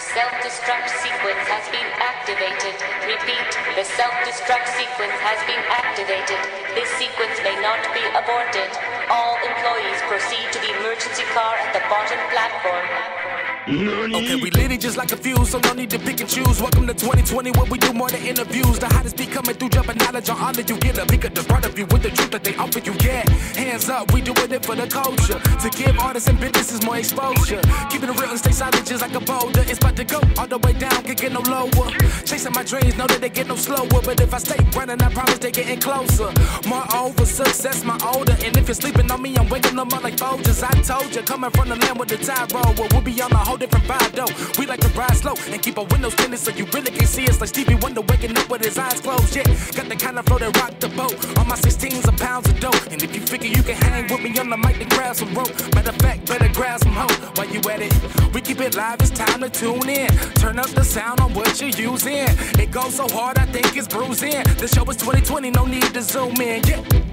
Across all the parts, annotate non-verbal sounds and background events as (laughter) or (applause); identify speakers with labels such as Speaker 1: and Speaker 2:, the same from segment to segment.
Speaker 1: Self-destruct sequence has been activated. Repeat, the self-destruct sequence has been activated. This sequence may not be aborted. All employees proceed to the emergency car at the bottom platform.
Speaker 2: Okay, we lit it just like a fuse, so no need to pick and choose. Welcome to 2020, where we do more than interviews. The hottest be coming through, jumping knowledge on all of you. Get a pick of the front of you with the truth that they offer you. Yeah, hands up, we doing it for the culture. To give artists and businesses more exposure. Keeping it real and stay silent just like a boulder. It's about to go all the way down, can't get no lower. Chasing my dreams, know that they get no slower. But if I stay running, I promise they getting closer. Moreover, success my older. And if you're sleeping on me, I'm waking them up like Folgers. I told you, coming from the land with the tide roll. Well, we'll be on a whole different vibe though. We like to ride slow and keep our windows tinted so you really can see us like Stevie Wonder waking up with his eyes closed. Yeah, got the kind of flow that rock the boat. On my 16s of pounds of dough. And if you figure you can hang with me on the mic, then grab some rope. Matter of fact, better grab some hope while you at it. We keep it live, it's time to tune in. Turn up the sound on what you're using. It goes so hard, I think it's bruising. The show is 2020, no need to zoom in. Yeah.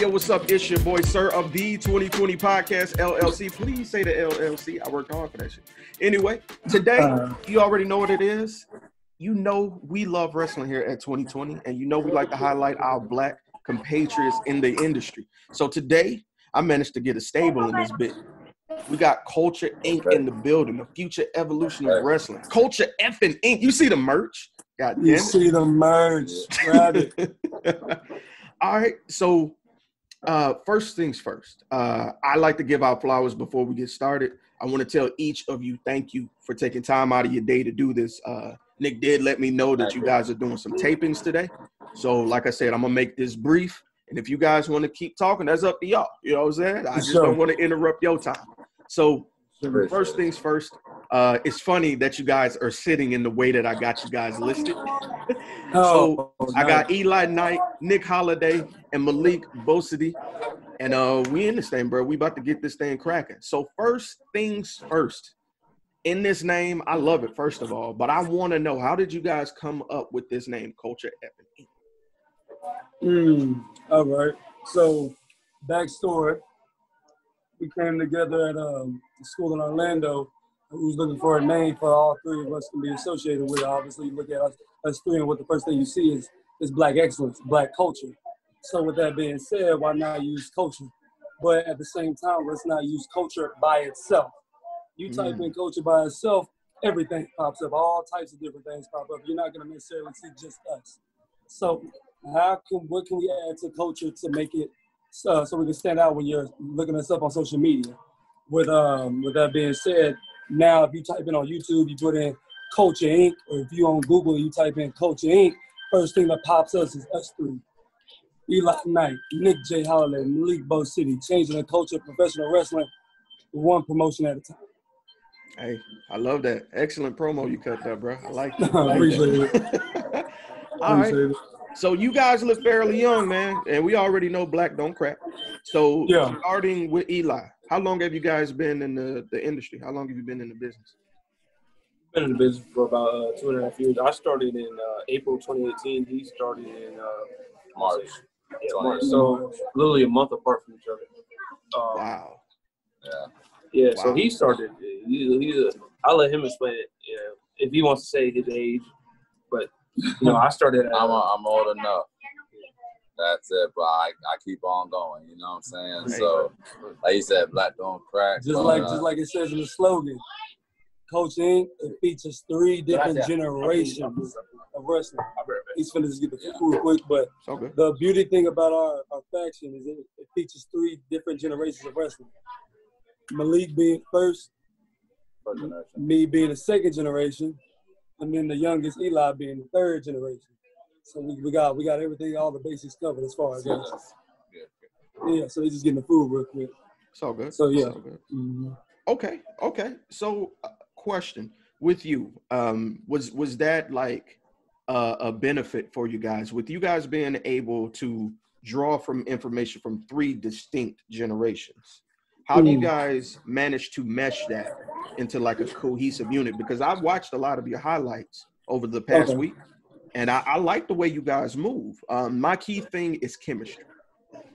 Speaker 3: Yo, what's up? It's your boy, Sirr of the 2020 Podcast LLC. Please say the LLC. I worked hard for that shit. Anyway, today,
Speaker 4: Uh.
Speaker 3: you already know what it is. You know we love wrestling here at 2020, and you know we like to highlight our black compatriots in the industry. So today, I managed to get a stable in this bit. We got Culture Inc. in the building, the future evolution of wrestling. Culture effing Inc. You see the merch? God damn
Speaker 4: You
Speaker 3: it.
Speaker 4: see the. Grab it. (laughs)
Speaker 3: All right. So, uh, first things first. Uh, I like to give out flowers before we get started. I want to tell each of you thank you for taking time out of your day to do this. Uh, Nick did let me know that you guys are doing some tapings today. So, like I said, I'm gonna make this brief. And if you guys want to keep talking, that's up to y'all. You know what I'm saying? I just don't want to interrupt your time. So, first things first. Uh, it's funny that you guys are sitting in the way that I got you guys listed. (laughs) So
Speaker 4: Oh,
Speaker 3: I got Eli Knight, Nick Holiday, and Malik Bosede. And uh we in this thing, bro. We about to get this thing cracking. So first things first. In this name, I love it, first of all, but I want to know how did you guys come up with this name, Culture Inc?
Speaker 4: Mm, all right. So, backstory. We came together at um, a school in Orlando. Was looking for a name for all three of us to be associated with. Obviously, you look at us, us three, and what the first thing you see is is black excellence, black culture. So, with that being said, why not use culture? But at the same time, let's not use culture by itself. You type
Speaker 3: Mm.
Speaker 4: in culture by itself, everything pops up. All types of different things pop up. You're not going to necessarily see just us. So how can what can we add to culture to make it uh, so we can stand out when you're looking us up on social media? With um with that being said, now if you type in on YouTube, you put in Culture Inc. or if you on Google, you type in Culture Inc. First thing that pops up is us three. Eli Knight, Nick J. Holiday, Malik Bosede, changing the culture of professional wrestling one promotion at a time.
Speaker 3: Hey, I love that. Excellent promo you cut there, bro. I like (laughs) that.
Speaker 4: I
Speaker 3: like
Speaker 4: appreciate
Speaker 3: that. (laughs) All right.
Speaker 4: It.
Speaker 3: So you guys look fairly young, man, and we already know black don't crack. So
Speaker 4: Yeah.
Speaker 3: starting with Eli, how long have you guys been in the, the industry? How long have you been in the business?
Speaker 5: been in the business for about uh, two and a half years. I started in uh, April 2018. He started in uh,
Speaker 6: March.
Speaker 5: yeah, March. So literally a month apart from each other. Um,
Speaker 3: Wow.
Speaker 6: Yeah.
Speaker 5: Yeah.
Speaker 3: Wow.
Speaker 5: So he started. He, he, I'll let him explain it. Yeah, if he wants to say his age, but you know, I started. At,
Speaker 6: I'm, I'm old enough. That's it, but I, I keep on going. You know what I'm saying? So, like you said, black don't crack.
Speaker 4: Just like just like it says in the slogan, Culture Inc. It features three different generations of wrestling. He's finna just get the food quick, but
Speaker 3: So good.
Speaker 4: the beauty thing about our, our faction is it, it features three different generations of wrestling. Malik being first,
Speaker 6: first
Speaker 4: me being the second generation, and then the youngest Eli being the third generation. So we, we got we got everything, all the basics covered as far as that.
Speaker 6: Good.
Speaker 4: Yeah, so he's just getting the food real quick.
Speaker 3: So good.
Speaker 4: So, yeah.
Speaker 3: good.
Speaker 4: Mhm.
Speaker 3: Okay. Okay. So, uh, question with you, um, was was that like uh, a benefit for you guys with you guys being able to draw from information from three distinct generations? How do you
Speaker 4: Mm.
Speaker 3: guys manage to mesh that into like a cohesive unit? Because I've watched a lot of your highlights over the past
Speaker 4: Okay.
Speaker 3: week, and I, I like the way you guys move. Um, my key thing is chemistry.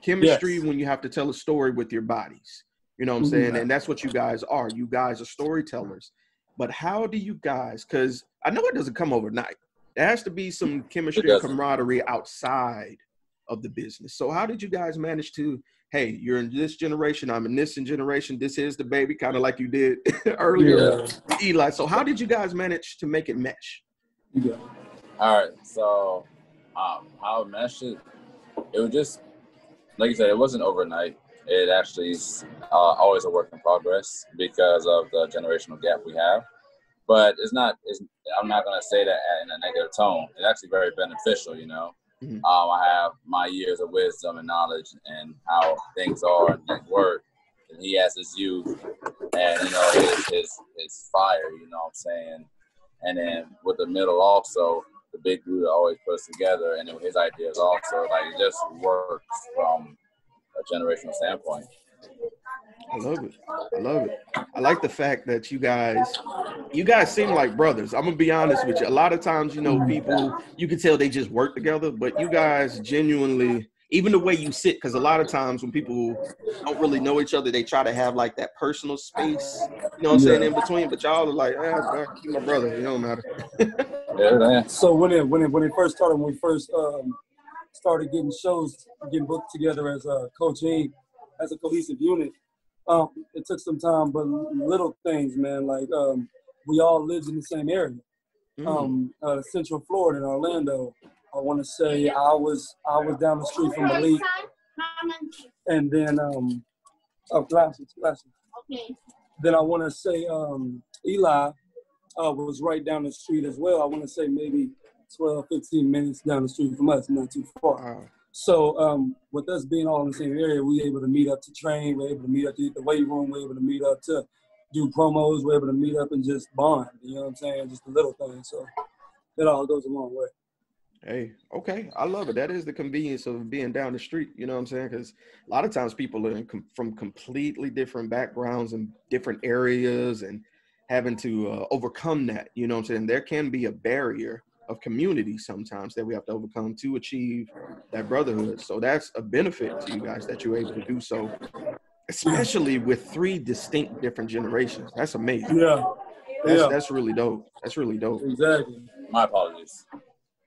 Speaker 3: chemistry
Speaker 4: Yes.
Speaker 3: when you have to tell a story with your bodies. You know what I'm
Speaker 4: Mhm.
Speaker 3: saying? And that's what you guys are. You guys are storytellers. But how do you guys? Because I know it doesn't come overnight. There has to be some chemistry and camaraderie outside of the business. So how did you guys manage to? Hey, you're in this generation. I'm in this generation. This is the baby, kind of like you did (laughs) earlier, with Eli. So how did you guys manage to make it mesh?
Speaker 4: Yeah.
Speaker 6: All right, so um, how it meshed it, it was just like you said, it wasn't overnight. It actually is uh, always a work in progress because of the generational gap we have. But it's not. It's, I'm not gonna say that in a negative tone. It's actually very beneficial, you know.
Speaker 3: Mhm.
Speaker 6: Um, I have my years of wisdom and knowledge and how things are and things work, and he has his youth and you know his his, his fire. You know what I'm saying? And then with the middle also, the big glue that always puts together, and then his ideas also, like it just works from a generational standpoint.
Speaker 3: I love it. I love it. I like the fact that you guys, you guys seem like brothers. I'm gonna be honest with you. A lot of times, you know, people you can tell they just work together, but you guys genuinely, even the way you sit, because a lot of times when people don't really know each other, they try to have like that personal space. You know what I'm saying in between. But y'all are like, ah, bro, keep my brother. It don't matter. (laughs)
Speaker 6: Yeah, man.
Speaker 4: So when it when it when it first started, when we first um, started getting shows, getting booked together as a coaching, as a cohesive unit, um, it took some time, but little things, man. Like um, we all lived in the same area,
Speaker 3: Mm.
Speaker 4: um, uh, Central Florida in Orlando. I want to say I was I was down the street from Malik, and then um, oh glasses, glasses.
Speaker 7: Okay.
Speaker 4: Then I want to say um, Eli uh, was right down the street as well. I want to say maybe 12, 15 minutes down the street from us, not too far.
Speaker 3: Wow.
Speaker 4: So um, with us being all in the same area, we were able to meet up to train. We're able to meet up to eat the weight room. We're able to meet up to do promos. We're able to meet up and just bond. You know what I'm saying? Just the little thing. So it all goes a long way.
Speaker 3: Hey, okay, I love it. That is the convenience of being down the street. You know what I'm saying? Because a lot of times people are in com- from completely different backgrounds and different areas, and having to uh, overcome that. You know what I'm saying? There can be a barrier of community sometimes that we have to overcome to achieve that brotherhood. So that's a benefit to you guys that you're able to do so, especially with three distinct different generations. That's amazing.
Speaker 4: Yeah.
Speaker 3: That's,
Speaker 4: yeah.
Speaker 3: that's really dope. That's really dope.
Speaker 4: Exactly.
Speaker 6: My apologies.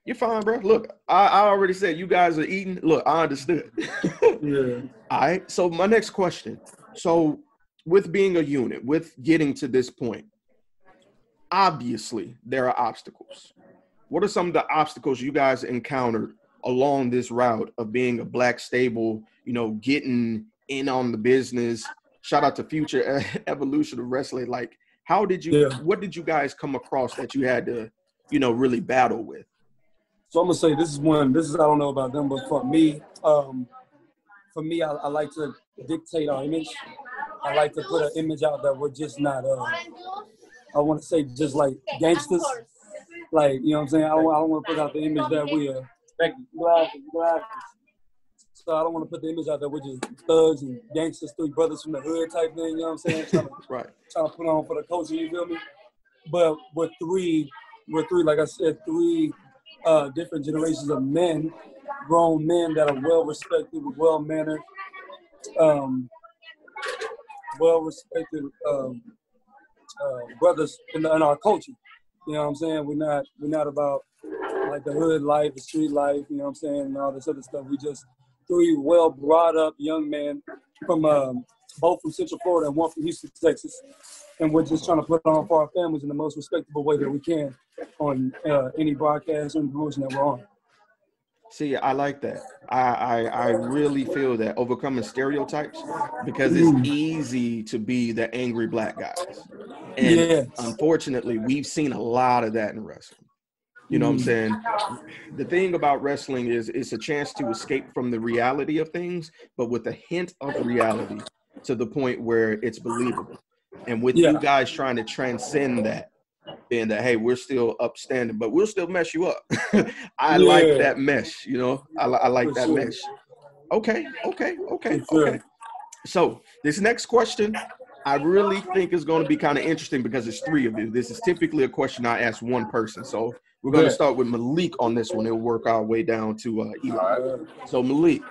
Speaker 3: You're fine, bro. Look, I, I already said you guys are eating. Look, I understood. (laughs)
Speaker 4: Yeah.
Speaker 3: All right. So my next question. So with being a unit, with getting to this point, obviously there are obstacles. What are some of the obstacles you guys encountered along this route of being a black stable, you know, getting in on the business? Shout out to future evolution of wrestling. Like, how did you
Speaker 4: Yeah.
Speaker 3: what did you guys come across that you had to, you know, really battle with?
Speaker 4: So I'm gonna say this is one. This is I don't know about them, but for me, um, for me, I, I like to dictate our image. I like to put an image out that we're just not. Uh, I want to say just like gangsters. Like you know what I'm saying. I don't, I don't want to put out the image that we are. Glasses, glasses. So I don't want to put the image out that we're just thugs and gangsters, three brothers from the hood type thing. You know what I'm saying? Trying (laughs) to
Speaker 3: Right.
Speaker 4: trying to put on for the culture. You feel me? But we're three, we're three, like I said, three uh, different generations of men, grown men that are well respected, well mannered, um, well respected um, uh, brothers in, the, in our culture. You know what I'm saying? We're not we're not about like the hood life, the street life. You know what I'm saying? And all this other stuff. We just three well brought up young men from um, both from Central Florida and one from Houston, Texas. And we're just trying to put on for our families in the most respectable way that we can on uh, any broadcast or promotion that we're on.
Speaker 3: See, I like that. I, I I really feel that overcoming stereotypes because it's mm. easy to be the angry black guys, and
Speaker 4: Yes.
Speaker 3: unfortunately, we've seen a lot of that in wrestling. You know what I'm mm. saying? The thing about wrestling is it's a chance to escape from the reality of things, but with a hint of reality to the point where it's believable. And with
Speaker 4: Yeah.
Speaker 3: you guys trying to transcend that, being that hey, we're still upstanding, but we'll still mess you up. (laughs) I like that mesh. You know, I, I like
Speaker 4: For
Speaker 3: that
Speaker 4: sure.
Speaker 3: mesh. Okay, okay, okay,
Speaker 4: sure.
Speaker 3: okay. So this next question, I really think is going to be kind of interesting because it's three of you. This is typically a question I ask one person. So we're going to start with Malik on this one. It'll work our way down to uh, Eli. So Malik,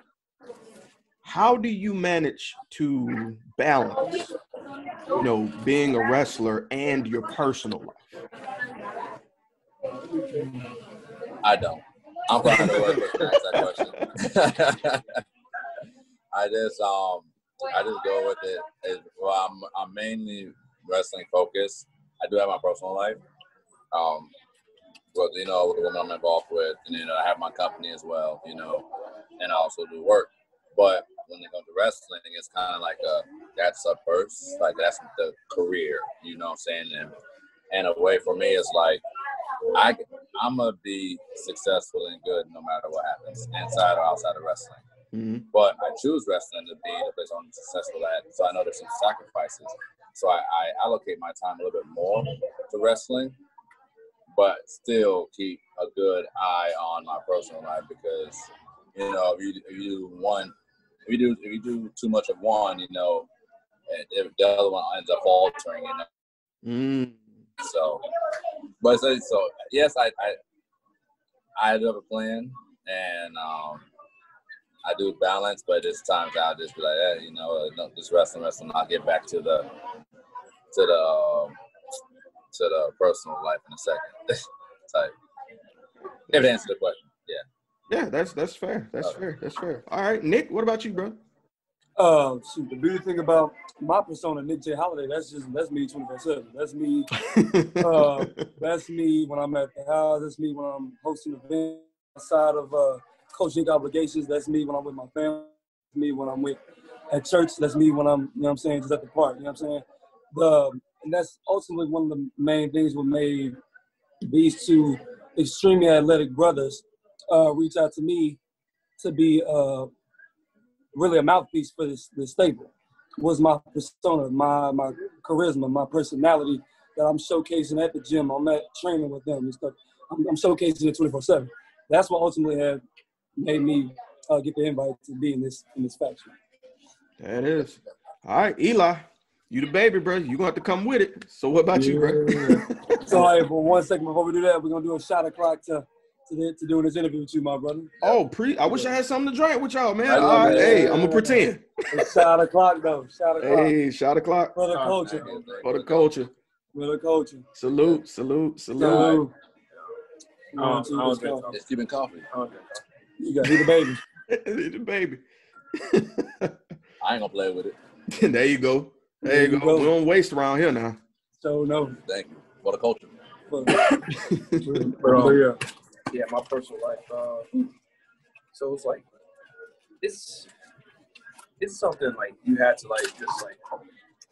Speaker 3: how do you manage to balance, you know, being a wrestler and your personal life?
Speaker 6: I don't. I'm glad to work with that question. (laughs) I just um I just go with it. it well, I'm I'm mainly wrestling focused. I do have my personal life. Um, but you know, the woman I'm involved with, and you know, I have my company as well. You know, and I also do work. But when it comes to wrestling, it's kind of like a that's a first, like that's the career. You know what I'm saying? And and a way for me is like I I'm gonna be successful and good no matter what happens, inside or outside of wrestling.
Speaker 3: Mm-hmm.
Speaker 6: But I choose wrestling to be the place I'm successful at. So I know there's some sacrifices. So I, I allocate my time a little bit more to wrestling, but still keep a good eye on my personal life because you know if you if you do one if you do if you do too much of one, you know, if the other one ends up faltering, you know.
Speaker 3: Mm.
Speaker 6: So, but so, so yes, I, I I do have a plan, and um, I do balance, but it's times I'll just be like, hey, you know, no, just wrestling, wrestling. I'll get back to the to the um, to the personal life in a second. (laughs) type. If the question, yeah.
Speaker 3: Yeah, that's that's fair. That's fair. That's fair. All right, Nick, what about you, bro?
Speaker 4: Uh, shoot, the beauty thing about my persona, Nick J. Holiday, that's just that's me 24 seven. That's me. Uh, (laughs) that's me when I'm at the house. That's me when I'm hosting events outside of uh, coaching obligations. That's me when I'm with my family. That's me when I'm with at church. That's me when I'm, you know what I'm saying, just at the park. You know what I'm saying? The and that's ultimately one of the main things what made these two extremely athletic brothers uh, reach out to me to be uh, really a mouthpiece for this, this stable. Was my persona, my my charisma, my personality that I'm showcasing at the gym. I'm at training with them and stuff. I'm, I'm showcasing it 24 seven. That's what ultimately had made me uh, get the invite to be in this in this faction.
Speaker 3: That is. All right, Eli, you the baby, bro. You gonna have to come with it. So what about you, bro?
Speaker 4: So, all right, for one second before we do that, we're gonna do a shot o'clock to to, the, to doing this interview with you, my brother.
Speaker 3: oh, pre. I wish I had something to drink with y'all, man. All right,
Speaker 6: man.
Speaker 3: hey, I'm gonna pretend.
Speaker 4: It's shot o'clock though. Shot o'clock
Speaker 3: Hey, shot o'clock
Speaker 4: for the culture.
Speaker 3: for the culture.
Speaker 4: For the culture.
Speaker 3: Salute, salute, salute.
Speaker 4: So,
Speaker 5: I don't- I
Speaker 6: It's keeping coffee.
Speaker 4: you got he the baby. (laughs)
Speaker 3: the baby. (laughs)
Speaker 6: I ain't gonna play with it. (laughs)
Speaker 3: there you go. There you go. We don't waste around here now.
Speaker 4: So no.
Speaker 6: Thank you for the culture.
Speaker 4: For,
Speaker 5: But, um,
Speaker 4: but yeah.
Speaker 5: Yeah, my personal life. Uh, so it's like it's it's something like you had to like just like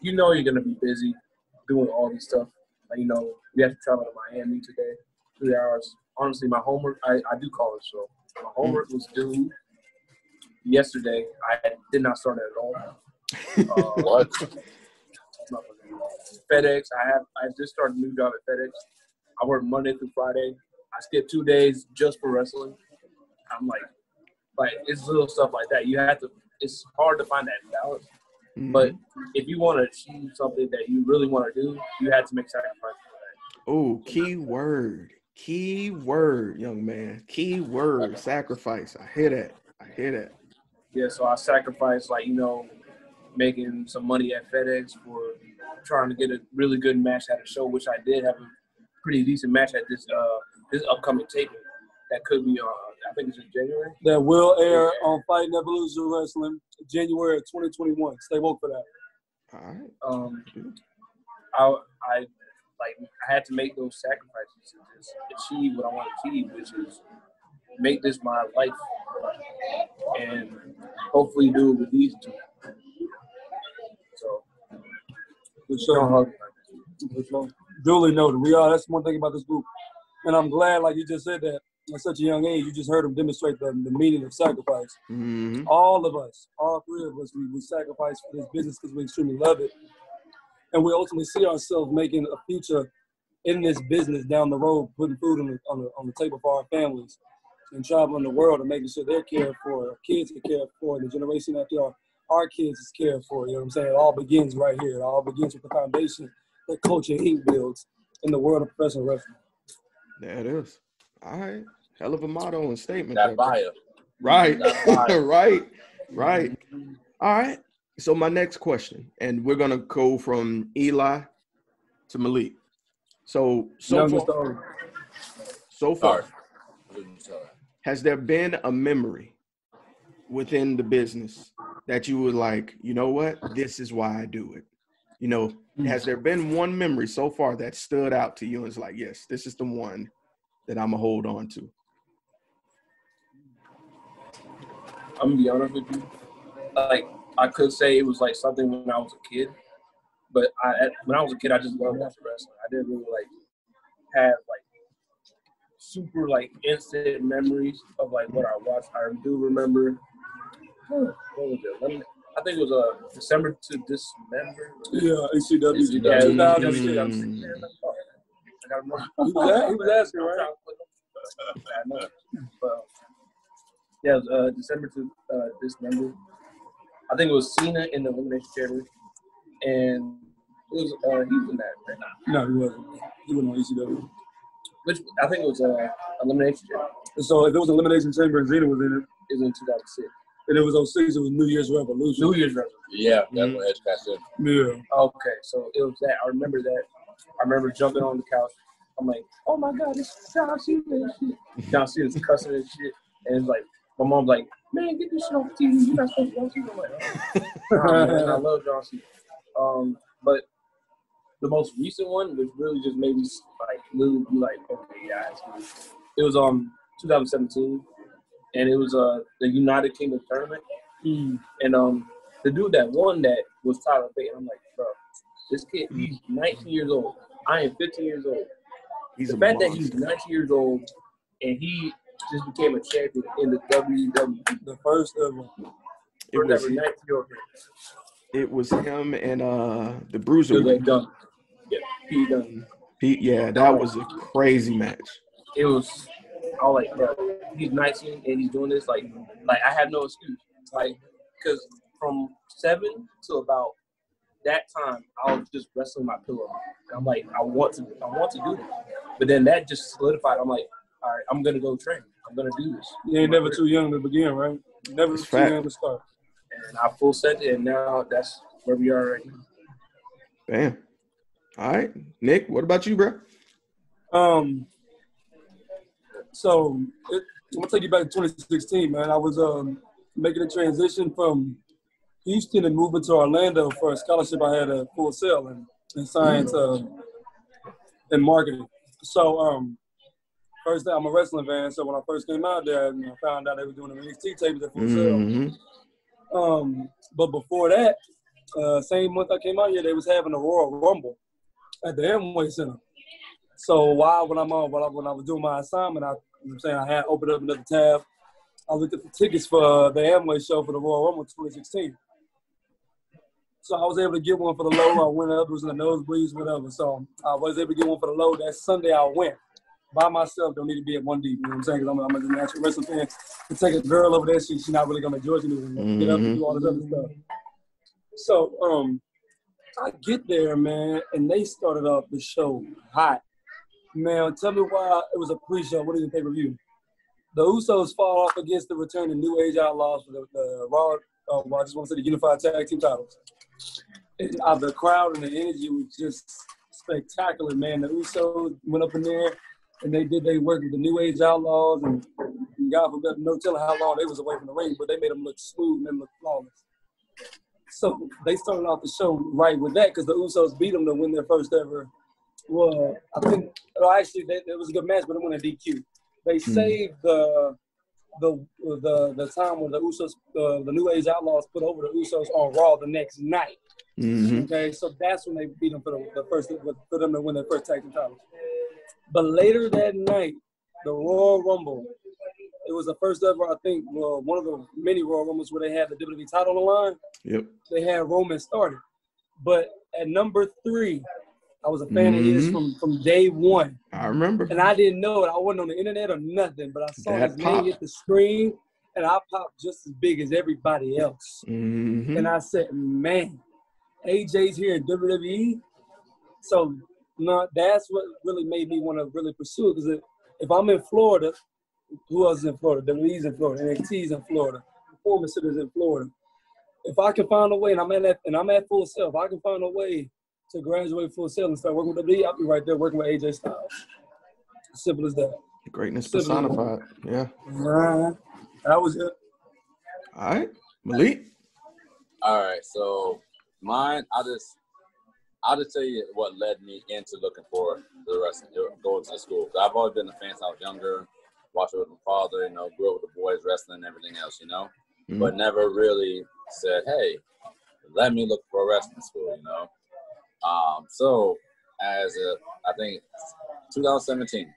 Speaker 5: you know you're gonna be busy doing all these stuff. Like you know we have to travel to Miami today, three hours. Honestly, my homework I, I do college, so my homework was due yesterday. I did not start it at all. Uh, (laughs)
Speaker 6: What? (laughs)
Speaker 5: FedEx. I have I just started a new job at FedEx. I work Monday through Friday. I skip two days just for wrestling. I'm like, like it's little stuff like that. You have to. It's hard to find that balance. But if you want to achieve something that you really want to do, you have to make sacrifices. for
Speaker 3: oh, key word. Key word, young man. Key word. Sacrifice. I hear that. I hear that.
Speaker 5: that. Yeah, so I sacrificed like you know, making some money at FedEx for trying to get a really good match at a show, which I did have a pretty decent match at this uh this upcoming taping. That could be uh I think it's in January.
Speaker 4: That will air on Fighting Evolution Wrestling January of 2021. Stay woke for that.
Speaker 3: All right.
Speaker 5: um, I, I like I had to make those sacrifices to just achieve what I want to achieve, which is make this my life, and hopefully do it with these two. So
Speaker 4: For sure. For sure. Duly noted. We are. That's one thing about this group, and I'm glad, like you just said, that at such a young age, you just heard him demonstrate the, the meaning of sacrifice.
Speaker 3: Mm-hmm.
Speaker 4: All of us, all three of us, we, we sacrifice for this business because we extremely love it. And we ultimately see ourselves making a future in this business down the road, putting food on the, on the, on the table for our families and traveling the world and making sure they're cared for, our kids are cared for, and the generation after our, our kids is cared for. You know what I'm saying? It all begins right here. It all begins with the foundation that Culture Inc. builds in the world of professional wrestling.
Speaker 3: There it is. All right. Hell of a motto and statement.
Speaker 6: That
Speaker 3: there, bro.
Speaker 6: fire.
Speaker 3: Right.
Speaker 6: That (laughs) fire.
Speaker 3: right. Right. All right. So my next question, and we're gonna go from Eli to Malik. So so
Speaker 4: Youngest
Speaker 3: far, so far,
Speaker 6: Sorry. Sorry.
Speaker 3: has there been a memory within the business that you were like, you know what, this is why I do it? You know, mm. has there been one memory so far that stood out to you and is like, yes, this is the one that I'm gonna hold on to?
Speaker 5: I'm gonna be honest with you. Like I could say it was like something when I was a kid, but I at- when I was a kid I just loved watching wrestling. I didn't really like have like super like instant memories of like what I watched. I do remember. (sighs) What was it? Let me, I think it was uh December to Dismember.
Speaker 4: Yeah, ECW.
Speaker 5: Yeah,
Speaker 4: 2006.
Speaker 3: Mm.
Speaker 5: I gotta remember.
Speaker 4: He was, he was asking, right?
Speaker 5: I know. Yeah, uh, December to uh, Dismember. I think it was Cena in the Elimination Chamber, and it was uh, he was in that, right?
Speaker 4: No, he wasn't. He wasn't on ECW.
Speaker 5: which I think it was uh, Elimination Chamber.
Speaker 4: So if it was Elimination Chamber and Cena was in it,
Speaker 5: It was in 2006.
Speaker 4: And it was 06, it was New Year's Revolution.
Speaker 5: New Year's Revolution.
Speaker 6: Yeah, that's
Speaker 3: Mhm.
Speaker 6: what Edge cashed in.
Speaker 4: Yeah.
Speaker 5: Okay, so it was that. I remember that. I remember jumping on the couch. I'm like, oh my god, it's John Cena and shit. John Cena's cussing and shit, and it's like my mom's like, man, get this shit off TV. You're not supposed to watch it. I'm like, oh. Man, I (laughs) love John Cena. Um, but the most recent one, which really just made me like literally be like, okay, yeah, it's it was um 2017, and it was uh the United Kingdom tournament,
Speaker 4: Mm.
Speaker 5: and um the dude that won that was Tyler Bate. I'm like, bro, this kid, he's 19 years old. I am 15 years old.
Speaker 3: He's
Speaker 5: the
Speaker 3: a
Speaker 5: fact that he's 19 years old and he just became a champion in the WWE.
Speaker 4: The first ever.
Speaker 3: It
Speaker 5: First
Speaker 3: was
Speaker 5: ever 19 year old.
Speaker 3: it was him and uh the bruiser
Speaker 5: like done. Yeah, he done.
Speaker 3: Pete. Yeah, that was a crazy match.
Speaker 5: It was. I was like, bro, he's 19 and he's doing this. Like, like I have no excuse. Like, because from seven to about that time, I was just wrestling my pillow. And I'm like, I want to, I want to do this. But then that just solidified. I'm like, all right, I'm gonna go train. I'm gonna do this.
Speaker 4: You ain't never too young to begin, right? Never
Speaker 3: That's
Speaker 4: too
Speaker 3: fact.
Speaker 4: young to start.
Speaker 5: And I full set it, and now that's where we are right now.
Speaker 3: Bam. All right, Nick. What about you, bro?
Speaker 4: Um, so it, I'm gonna take you back to 2016, man. I was um making a transition from Houston and moving to Orlando for a scholarship I had at Full Sail in, in science uh, and marketing. So um, first I'm a wrestling fan, so when I first came out there, know, I found out they were doing the NXT tapes at Full Sail.
Speaker 3: Mhm.
Speaker 4: Um, but before that, uh, same month I came out here, they was having a Royal Rumble at the Amway Center. So while when I'm on, when I, when I was doing my assignment, I, you know I'm saying I had opened up another tab. I looked at the tickets for uh, the Amway show for the Royal Rumble 2016. So I was able to get one for the low. I went up, it was in the nosebleeds, whatever. So I was able to get one for the low. That Sunday I went by myself. Don't need to be at one deep. You know what I'm saying? 'Cause I'm, I'm a natural wrestling fan. To take a girl over there, she, she's not really gonna enjoy it. anyway. Get up and do all this other stuff. So um, I get there, man, and they started off the show hot. Man, tell me why it was a pre-show. What is the pay-per-view? The Usos fall off against the returning New Age Outlaws for the, the Raw. Uh, well, I just want to say the Unified Tag Team titles. And, uh, the crowd and the energy was just spectacular, man. The Usos went up in there and they did they work with the New Age Outlaws, and, and God forbid, no telling how long they was away from the ring, but they made them look smooth and look flawless. So they started off the show right with that because the Usos beat them to win their first ever. Well, I think well, actually they, it was a good match, but it went a DQ. They saved the the the the time when the Usos uh, the New Age Outlaws put over the Usos on Raw the next night.
Speaker 3: Mhm.
Speaker 4: Okay, so that's when they beat them for the, the first for them to win their first tag team title. But later that night, the Royal Rumble, it was the first ever, I think, well, one of the many Royal Rumbles where they had the WWE title on the line.
Speaker 3: Yep.
Speaker 4: They had Roman started, but at number three, I was a fan of his
Speaker 3: Mhm.
Speaker 4: from from day one,
Speaker 3: I remember.
Speaker 4: and I didn't know it. I wasn't on the internet or nothing, but I saw
Speaker 3: That
Speaker 4: his
Speaker 3: pop.
Speaker 4: name hit the screen, and I popped just as big as everybody else.
Speaker 3: Mhm.
Speaker 4: And I said, man, AJ's here in WWE. So no, that's what really made me want to really pursue it. Because if, if I'm in Florida, who else is in Florida? WWE's in Florida, NXT's in Florida. performance centers in Florida. If I can find a way, and I'm at that, and I'm at Full Sail, I can find a way to graduate Full Sail and start working with the league. I'll be right there working with AJ Styles. Simple as that.
Speaker 3: Greatness
Speaker 4: Simple.
Speaker 3: personified. Yeah.
Speaker 4: Nah, that was it.
Speaker 3: All right. Malik.
Speaker 6: All right, so mine, I just, I'll just tell you what led me into looking for the rest of going to the school. 'Cause I've always been a fan since I was younger. Watched it with my father, you know, grew up with the boys wrestling and everything else, you know,
Speaker 3: Mhm.
Speaker 6: but never really said, hey, let me look for a wrestling school, you know. Um, so as a, I think 2017.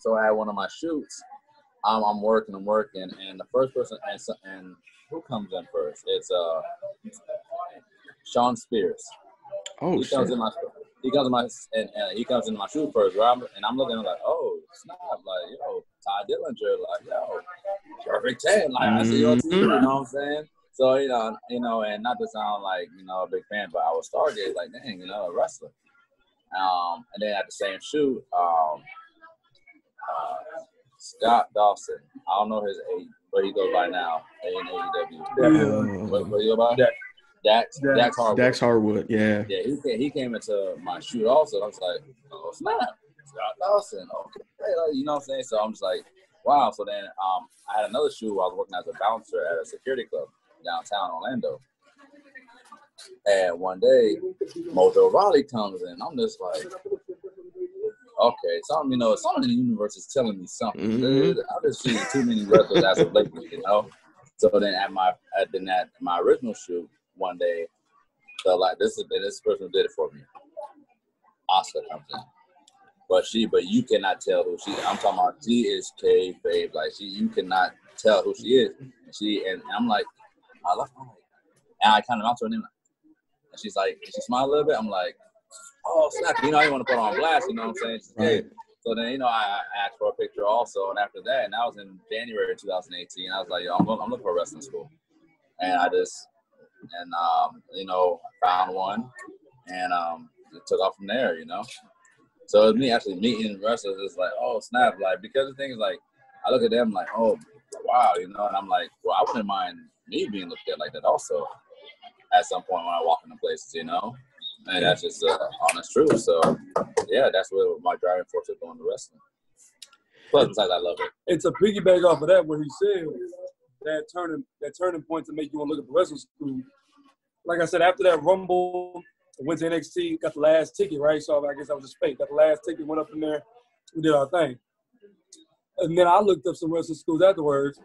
Speaker 6: So I had one of my shoots. I'm, I'm working, I'm working, and the first person, and, so, and who comes in first? It's uh,
Speaker 3: Shawn
Speaker 6: Spears. Oh he comes
Speaker 3: shit.
Speaker 6: in my he comes in my and, and he comes in my shoe first, right? And I'm looking I'm like, oh snap, like yo, Tye Dillinger, like yo, perfect ten, like I see your team, you know what I'm saying? So you know, you know, and not to sound like you know a big fan, but I was Stargate, like dang, you know, a wrestler. Um, and then at the same shoot, um, uh, Scott Dawson. I don't know his age, but he goes by now in AEW. What, what do you go by?
Speaker 5: Dax.
Speaker 6: Dax.
Speaker 4: Dax.
Speaker 6: Dax Harwood.
Speaker 3: Dax Harwood. Yeah.
Speaker 6: Yeah, he came, he came into my shoot also. I was like, oh snap, Scott Dawson. Okay, like, you know what I'm saying? So I'm just like, wow. So then um, I had another shoot. I was working as a bouncer at a security club downtown Orlando. And one day, Mojo Rawley comes in. I'm just like, okay, something, you know, something in the universe is telling me something.
Speaker 3: Mhm.
Speaker 6: I've just seen too many wrestlers as of lately, you know. So then at my at then at my original shoot one day, so like this is this person who did it for me. Asuka comes in. But she, but you cannot tell who she. I'm talking about. She is K babe. Like she, you cannot tell who she is. She and I'm like, I love her. And I kind of answer her name. And she's like, and she smiled a little bit. I'm like, oh snap! You know, I didn't want to put on blast. You know what I'm saying? She's
Speaker 3: Right.
Speaker 6: gay. So then, you know, I, I asked for a picture also, and after that, and that was in January 2018. I was like, yo, I'm, going, I'm looking for a wrestling school, and I just, and um, you know, found one, and um, it took off from there. You know, so it was me actually meeting wrestlers. It's like, oh snap! Like because the thing is, like, I look at them like, oh wow, you know, and I'm like, well, I wouldn't mind me being looked at like that also at some point when I walk into places, you know. And that's just uh, honest truth. So, yeah, that's what my driving force is going to wrestling. Plus, besides, I love it.
Speaker 4: And to piggyback off of that, what he said, that turning that turning point to make you want to look at the wrestling school. Like I said, after that Rumble, I went to NXT, got the last ticket, right? So I guess I was just fake. Got the last ticket, went up in there, we did our thing. And then I looked up some wrestling schools afterwards.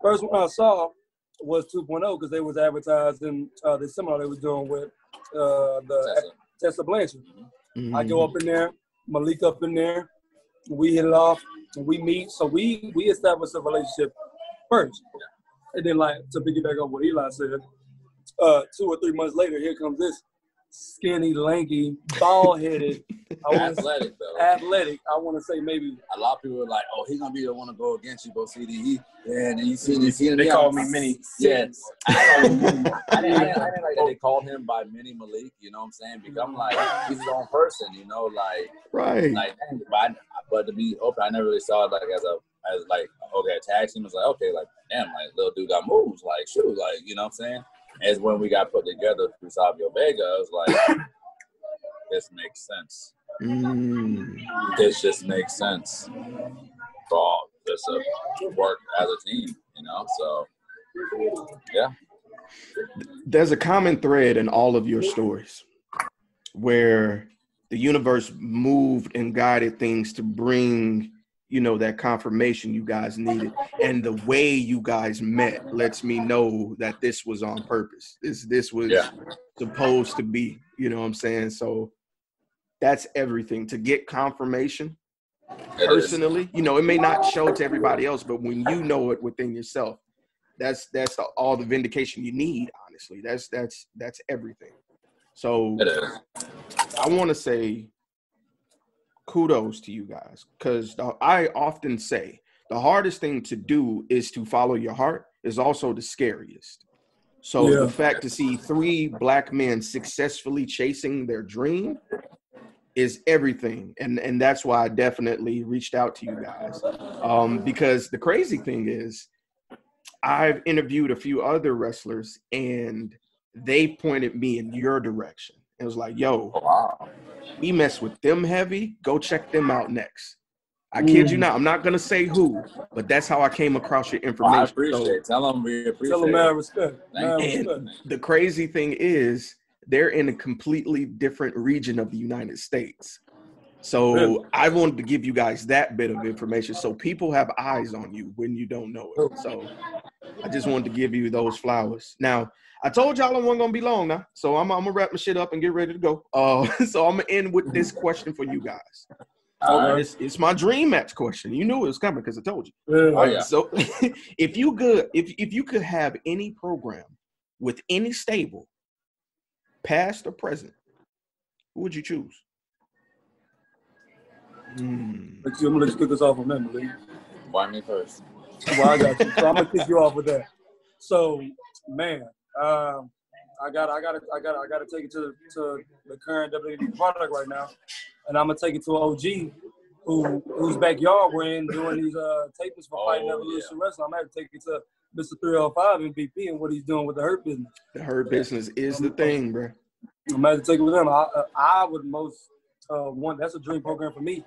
Speaker 4: First one I saw was 2.0 because they was advertising uh, the seminar they was doing with uh, the
Speaker 6: Tessa.
Speaker 4: Tessa Blanchard.
Speaker 3: Mm-hmm.
Speaker 4: I go up in there, Malik up in there, we hit it off, we meet. So we we establish a relationship first, and then like to piggyback on what Eli said, uh, two or three months later, here comes this skinny, lanky, bald headed, I (laughs) want to
Speaker 6: Athletic, though.
Speaker 4: athletic. I want to say maybe
Speaker 6: A lot of people are like, oh, he's going to be the one to go against you, go CDE. Yeah, and you see, you see him.
Speaker 5: They call me Mini.
Speaker 6: Yeah. (laughs) I didn't, I, didn't, like that they called him by Mini Malik, you know what I'm saying? Because I'm like, he's his own person, you know, like,
Speaker 3: Right.
Speaker 6: like, dang, but, I, but to be open, I never really saw it like as a, as like, okay, a tag team was like, okay, like, damn, like, little dude got moves, like, shoot, like, you know what I'm saying? As when we got put together through Savio Vega, I was like, (coughs) this makes sense.
Speaker 3: Mm.
Speaker 6: This just makes sense for all this to work as a team, you know? So, yeah.
Speaker 3: There's a common thread in all of your stories where the universe moved and guided things to bring, you know, that confirmation you guys needed. And the way you guys met lets me know that this was on purpose. This this was
Speaker 6: Yeah.
Speaker 3: supposed to be, you know what I'm saying? So that's everything. To get confirmation
Speaker 6: It is.
Speaker 3: personally, you know, it may not show to everybody else, but when you know it within yourself, that's that's the, all the vindication you need. Honestly, that's that's that's everything. So I want to say kudos to you guys because I often say the hardest thing to do is to follow your heart is also the scariest. So
Speaker 4: Yeah.
Speaker 3: the fact to see three black men successfully chasing their dream is everything, and and that's why I definitely reached out to you guys um, because the crazy thing is. I've interviewed a few other wrestlers and they pointed me in your direction. It was like, yo,
Speaker 6: Oh, wow.
Speaker 3: we mess with them heavy. Go check them out next. I kid you mm. not. I'm not gonna say who, but that's how I came across your
Speaker 6: Well,
Speaker 3: information.
Speaker 6: I
Speaker 3: So-
Speaker 6: appreciate it. Tell them we appreciate
Speaker 4: Tell them
Speaker 6: it.
Speaker 4: mad respect. Mad
Speaker 6: Thank
Speaker 3: and
Speaker 4: respect.
Speaker 3: the crazy thing is, they're in a completely different region of the United States. So
Speaker 4: Really?
Speaker 3: I wanted to give you guys that bit of information so people have eyes on you when you don't know it. So I just wanted to give you those flowers. Now, I told y'all I wasn't gonna be long now, so I'm, I'm gonna wrap my shit up and get ready to go. Uh, (laughs) so I'm gonna end with this question for you guys. Uh,
Speaker 6: right.
Speaker 3: it's, it's my dream match question. You knew it was coming because I told you.
Speaker 4: Yeah.
Speaker 6: Oh, yeah.
Speaker 3: So (laughs) if you could if if you could have any program with any stable, past or present, who would you choose? Hmm.
Speaker 4: Let's, I'm gonna let you kick us off on that, Malik.
Speaker 6: Why me first?
Speaker 4: Well, I got you. So I'm gonna kick you off with that. So, man, um, I got, I got, to I got, I got to take it to to the current WWE product right now, and I'm gonna take it to an OG who whose backyard we're in doing these uh tapings for Fighting
Speaker 6: Oh,
Speaker 4: Evolution Wrestling. I'm gonna take it to Mr. 305 MVP and what he's doing with the Hurt business.
Speaker 3: The hurt business is the thing, bro.
Speaker 4: I'm gonna have to take it with him. I, I would most uh, want. That's a dream program for me.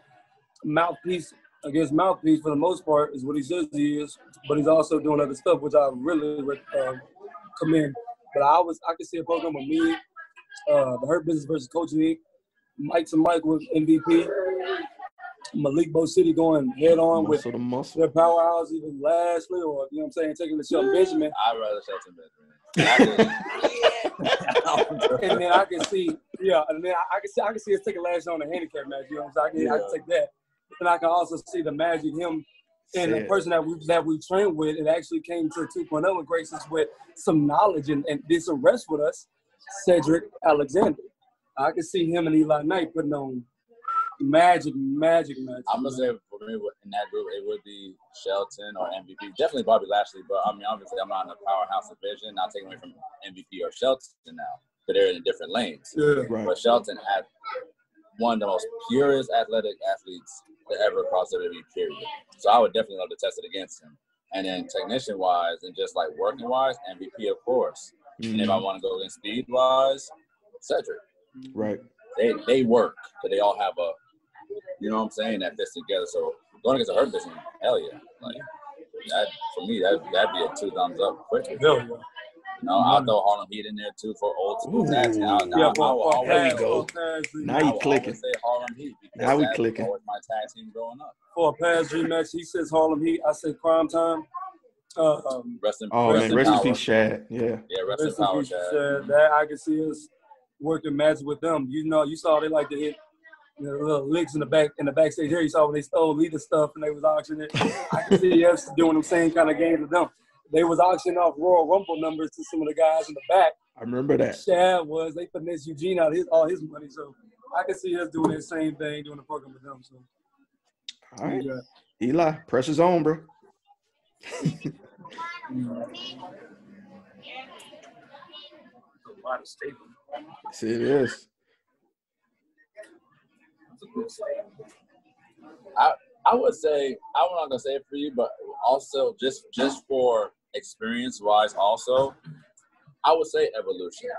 Speaker 4: Mouthpiece against mouthpiece for the most part is what he says he is, but he's also doing other stuff which I really uh, commend. But I was I could see a program with me, uh, the Hurt Business versus Culture Inc, Mike to Mike with MVP, Malik Bosede going head on with
Speaker 3: Muscle to muscle.
Speaker 4: their powerhouse, even Lashley, or you know what I'm saying, taking the Shelton Benjamin.
Speaker 6: I'd rather Shelton Benjamin. (laughs)
Speaker 4: and then I can see, yeah, and then I, I can see, I can see us taking last on the handicap match. You know, what I'm saying? I can, I can take that, and I can also see the magic him and the person that we that we trained with. It actually came to 2.0 and graces us with some knowledge and, and did some rest with us. Cedric Alexander, I can see him and Eli Knight putting on magic, magic, magic.
Speaker 6: I'm gonna say for me in that group it would be Shelton or MVP. Definitely Bobby Lashley, but I mean obviously I'm not in the powerhouse division. Not taking away from MVP or Shelton now, but they're in different lanes.
Speaker 4: yeah.
Speaker 3: Right.
Speaker 6: But Shelton had one of the most purest athletic athletes to ever cross WWE. Period. So I would definitely love to test it against him. And then technician wise and just like working wise, MVP of course. And if I
Speaker 3: Mhm.
Speaker 6: want to go in speed wise, Cedric.
Speaker 3: Right.
Speaker 6: They they work, but they all have a, you know what I'm saying, that fits together. So going against a hurt business, hell yeah, like that for me that that'd be a two thumbs up quickly.
Speaker 4: Hell yeah.
Speaker 6: You know, I'll throw Harlem Heat in there too for old school tag team. I'll,
Speaker 4: Yeah,
Speaker 6: I'll,
Speaker 4: for,
Speaker 6: I'll,
Speaker 4: for
Speaker 6: I'll,
Speaker 3: There you
Speaker 4: pass-
Speaker 3: go.
Speaker 4: for pass dream
Speaker 3: Now you
Speaker 6: will
Speaker 3: clicking.
Speaker 6: Say Harlem Heat.
Speaker 3: Now we
Speaker 6: that was
Speaker 3: clicking.
Speaker 6: always my tag team growing up.
Speaker 4: for a past dream match. He says Harlem Heat. I say Crime Time. Uh, um,
Speaker 6: Rest in,
Speaker 3: Oh
Speaker 6: rest
Speaker 3: man,
Speaker 6: in
Speaker 3: rest in
Speaker 6: power.
Speaker 3: peace, Shad. Yeah.
Speaker 6: Yeah, rest in
Speaker 4: Rest in
Speaker 6: power,
Speaker 4: peace,
Speaker 6: Shad.
Speaker 4: Shad. That I can see us working magic with them. You know, you saw they like to hit you know, little licks in the back in the backstage area. You saw when they stole leader stuff and they was auctioning it. I can see us doing the same kind of games with them. They was auctioning off Royal Rumble numbers to some of the guys in the back.
Speaker 3: I remember that.
Speaker 4: Shad was they finessed Eugene out of his all his money. So I can see us doing that same thing, doing the program with them. So
Speaker 3: All right.
Speaker 4: yeah.
Speaker 3: Eli, pressure's on, bro.
Speaker 5: A lot of stable.
Speaker 3: Yes, it is.
Speaker 5: It's a good staple.
Speaker 6: I would say I'm not gonna say it for you, but also just just for experience wise, also, I would say evolution.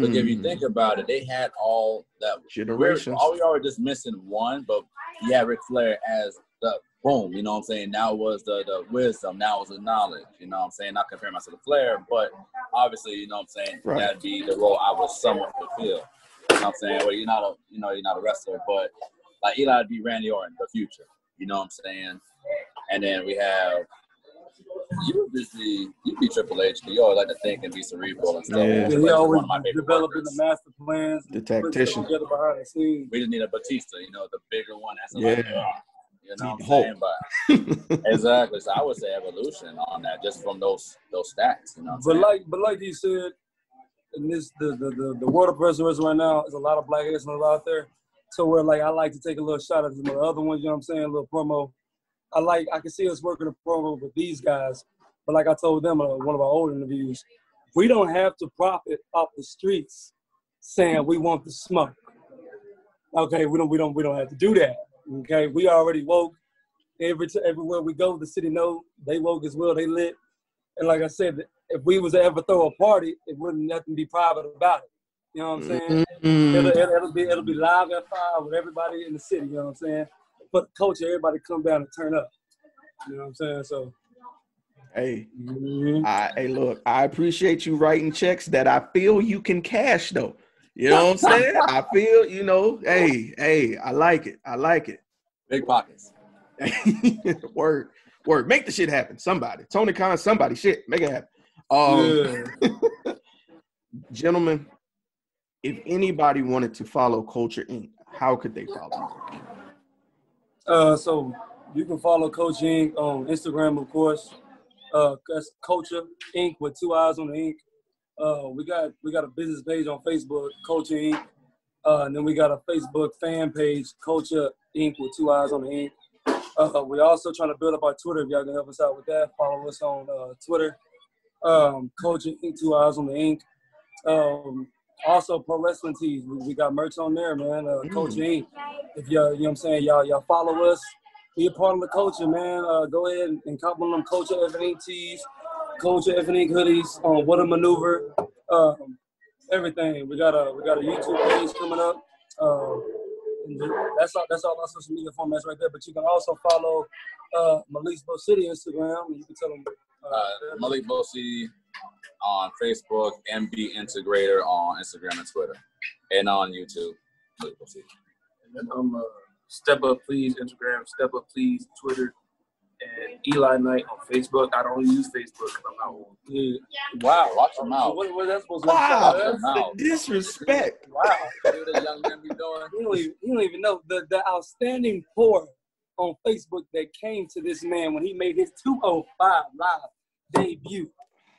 Speaker 6: Look, if you
Speaker 3: Mm,
Speaker 6: think about it, they had all that.
Speaker 3: generations.
Speaker 6: All we are just missing one, but you have Ric Flair as the boom. You know what I'm saying? Now was the the wisdom. Now was the knowledge. You know what I'm saying? Not comparing myself to Flair, but obviously, you know what I'm saying.
Speaker 3: Right.
Speaker 6: That'd be the role I would somewhat fulfill. You know what I'm saying? Well, you're not a you know you're not a wrestler, but like Eli would be Randy Orton, the future. You know what I'm saying? And then we have you would just be you'd be Triple H, but you always like to think and be cerebral and stuff.
Speaker 3: Yeah.
Speaker 6: Triple H
Speaker 4: he
Speaker 6: is
Speaker 4: always
Speaker 6: one of my
Speaker 4: developing
Speaker 6: workers.
Speaker 4: the master plans,
Speaker 3: The tactician.
Speaker 4: together behind the scenes.
Speaker 6: We just need a Batista, you know, the bigger one. That's like,
Speaker 3: Yeah.
Speaker 6: Ah, you know what I'm
Speaker 3: Hulk.
Speaker 6: saying? (laughs) But exactly. So I would say evolution on that, just from those those stats. You know what I'm
Speaker 4: But
Speaker 6: saying?
Speaker 4: like, but like you said, in this the the the, the world of wrestling right now is a lot of black wrestlers out there. So where like I like to take a little shot at some of the other ones. You know what I'm saying? A little promo. I like I can see us working a promo with these guys. But like I told them uh, one of our old interviews, we don't have to profit off the streets saying we want the smoke. Okay, we don't we don't we don't have to do that. Okay, we already woke. every t- everywhere we go, the city know they woke as well. They lit, and like I said, if we was to ever throw a party, it wouldn't nothing be private about it. You know what I'm saying?
Speaker 3: Mm.
Speaker 4: It'll, it'll, it'll be it'll be live at five with everybody in the city. You know what I'm saying? For the culture, everybody come down and turn up. You know what I'm saying? So.
Speaker 3: Hey,
Speaker 4: mhm.
Speaker 3: I, hey, look, I appreciate you writing checks that I feel you can cash though. You know what I'm saying? (laughs) I feel, you know, hey, hey, I like it. I like it.
Speaker 6: Big pockets. (laughs)
Speaker 3: word, word. Make the shit happen. Somebody. Tony Khan, somebody. Shit, make it happen. Um,
Speaker 4: yeah. (laughs)
Speaker 3: gentlemen, if anybody wanted to follow Culture Inc., how could they follow?
Speaker 4: Uh, so you can follow Culture Inc. on Instagram, of course. Uh, that's Culture Inc. with two eyes on the ink. Uh, we got we got a business page on Facebook, Culture Inc. Uh, and then we got a Facebook fan page, Culture Inc. with two eyes on the ink. Uh, we're also trying to build up our Twitter. If y'all can help us out with that, follow us on uh, Twitter, um, Culture Inc. Two eyes on the ink. Um, also, pro wrestling tees. We, we got merch on there, man. Uh, Culture Inc if y'all, you know what I'm saying, y'all, y'all follow us, be a part of the culture, man. Uh, go ahead and, and cop one of them Culture Inc tees, Culture Inc hoodies, on What a Maneuver, um, everything. We got a we got a YouTube page coming up. Um, and that's all. That's all our social media formats right there. But you can also follow uh, Malik's Bosede Instagram. And you can tell them. Uh,
Speaker 6: Uh, Malik Bosi on Facebook, MB Integrator on Instagram and Twitter, and on YouTube.
Speaker 5: And then I'm uh, Step Up Please Instagram, Step Up Please Twitter, and Eli Knight on Facebook. I don't use Facebook because I'm not old.
Speaker 4: yeah.
Speaker 6: Wow, watch your
Speaker 4: So
Speaker 6: mouth.
Speaker 4: what, what that supposed to
Speaker 3: Wow.
Speaker 4: be?
Speaker 6: Watch your mouth.
Speaker 3: Disrespect.
Speaker 4: Wow.
Speaker 6: See what this young man be doing?
Speaker 4: you don't even, you don't even know the, the outstanding pour on Facebook that came to this man when he made his 205 live debut.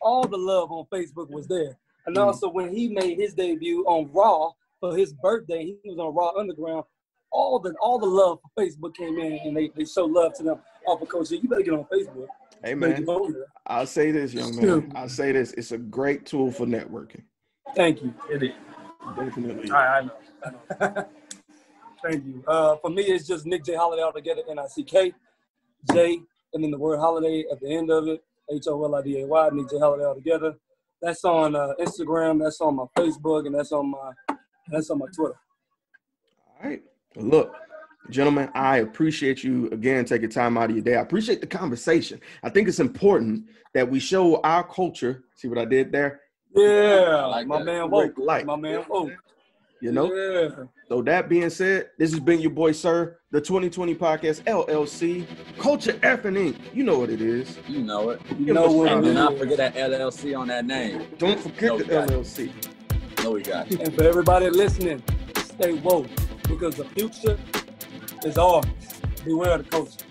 Speaker 4: All the love on Facebook was there. And
Speaker 3: Mm.
Speaker 4: also when he made his debut on Raw for his birthday, he was on Raw Underground. All the all the love for Facebook came in and they, they show love to them. Off of Coach, you better get on Facebook.
Speaker 3: Hey man,
Speaker 4: get on there.
Speaker 3: I'll say this, young man. I'll say this. It's a great tool for networking.
Speaker 4: Thank you.
Speaker 5: It is.
Speaker 3: Definitely.
Speaker 5: I, I know. I know. (laughs)
Speaker 4: Thank you. Uh, for me, it's just Nick J Holiday altogether, N I C K J, and then the word holiday at the end of it, H O L I D A Y, Nick J all together. That's on uh, Instagram, that's on my Facebook, and that's on my that's on my Twitter.
Speaker 3: All right. Look, gentlemen, I appreciate you again taking time out of your day. I appreciate the conversation. I think it's important that we show our culture. See what I did there?
Speaker 4: Yeah,
Speaker 6: like
Speaker 4: my
Speaker 6: that.
Speaker 4: man
Speaker 3: Great
Speaker 4: Woke.
Speaker 3: light.
Speaker 4: My man Woke.
Speaker 3: You know.
Speaker 4: Yeah.
Speaker 3: So that being said, this has been your boy, Sirr, the 2020 podcast LLC, Culture F and Inc. You know what it is.
Speaker 6: You know it.
Speaker 4: You know what
Speaker 6: And do not forget that LLC on that name.
Speaker 3: Don't forget
Speaker 6: No,
Speaker 3: the
Speaker 6: we it.
Speaker 3: LLC.
Speaker 6: No, we got you.
Speaker 4: And for everybody listening, stay woke because the future is ours. Beware of the culture.